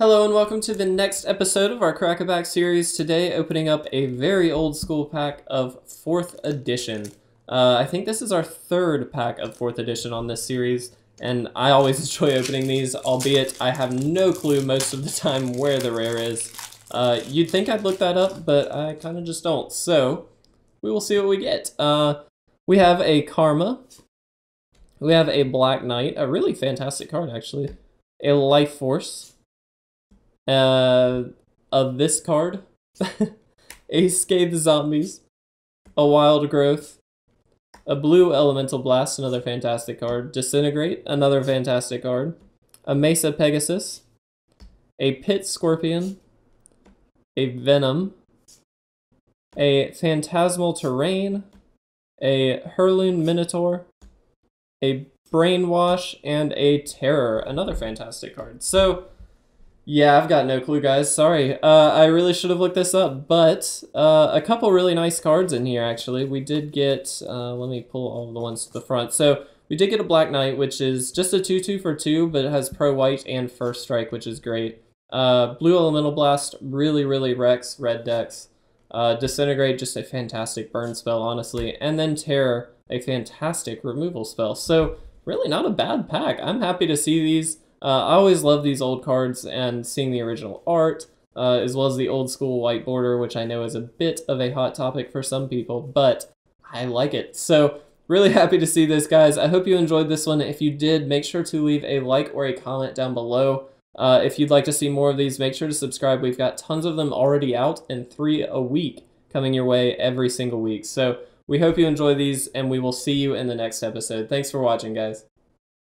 Hello and welcome to the next episode of our Crack a Pack series. Today, opening up a very old school pack of 4th edition. Uh, I think this is our third pack of 4th edition on this series, and I always enjoy opening these, albeit I have no clue most of the time where the rare is. Uh, you'd think I'd look that up, but I kind of just don't. So, we will see what we get. Uh, we have a Karma. We have a Black Knight, a really fantastic card, actually. A Life Force uh, of this card, a Scathe Zombies, a Wild Growth, a Blue Elemental Blast, another fantastic card, Disintegrate, another fantastic card, a Mesa Pegasus, a Pit Scorpion, a Venom, a Phantasmal Terrain, a Hurloon Minotaur, a Brainwash, and a Terror, another fantastic card. So, yeah, I've got no clue, guys. Sorry. Uh, I really should have looked this up, but uh, a couple really nice cards in here, actually. We did get, uh, let me pull all the ones to the front. So we did get a Black Knight, which is just a 2-2 for 2, but it has Pro White and First Strike, which is great. Uh, Blue Elemental Blast really, really wrecks red decks. Uh, Disintegrate, just a fantastic burn spell, honestly. And then Terror, a fantastic removal spell. So really not a bad pack. I'm happy to see these. Uh, I always love these old cards and seeing the original art, uh, as well as the old school white border, which I know is a bit of a hot topic for some people, but I like it. So really happy to see this, guys. I hope you enjoyed this one. If you did, make sure to leave a like or a comment down below. Uh, if you'd like to see more of these, make sure to subscribe. We've got tons of them already out and three a week coming your way every single week. So we hope you enjoy these, and we will see you in the next episode. Thanks for watching, guys.